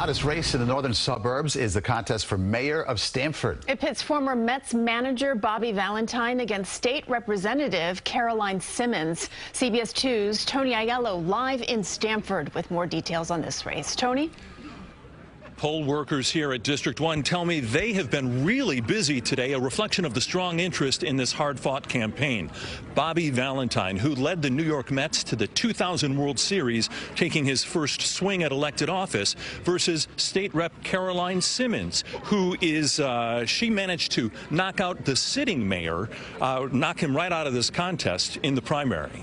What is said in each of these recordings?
Hottest race in the northern suburbs is the contest for mayor of Stamford. It pits former Mets manager Bobby Valentine against state representative Caroline Simmons. CBS 2's Tony Aiello live in Stamford with more details on this race. Tony? Poll workers here at District 1 tell me they have been really busy today, a reflection of the strong interest in this hard-fought campaign. Bobby Valentine, who led the New York Mets to the 2000 World Series, taking his first swing at elected office, versus State Rep Caroline Simmons, who is, uh, she managed to knock out the sitting mayor, uh, knock him right out of this contest in the primary.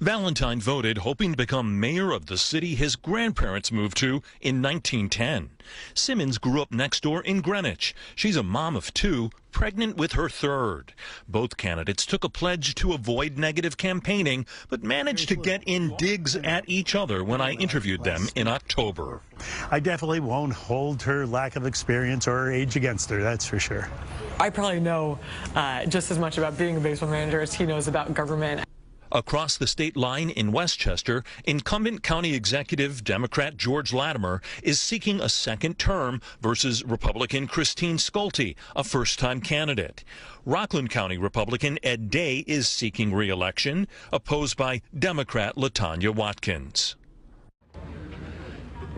Valentine voted hoping to become mayor of the city his grandparents moved to in 1910. Simmons grew up next door in Greenwich. She's a mom of two, pregnant with her third. Both candidates took a pledge to avoid negative campaigning, but managed to get in digs at each other when I interviewed them in October. I definitely won't hold her lack of experience or her age against her, that's for sure. I probably know uh, just as much about being a baseball manager as he knows about government. Across the state line in Westchester, incumbent county executive Democrat George Latimer is seeking a second term versus Republican Christine Sculti, a first-time candidate. Rockland County Republican Ed Day is seeking re-election, opposed by Democrat Latanya Watkins.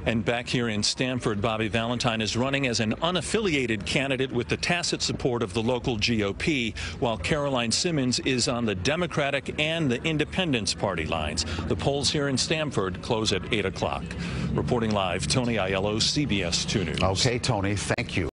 And back here in Stamford, Bobby Valentine is running as an unaffiliated candidate with the tacit support of the local GOP, while Caroline Simmons is on the Democratic and the Independence Party lines. The polls here in Stamford close at 8 o'clock. Reporting live, Tony Aiello, CBS 2 News. Okay, Tony, thank you.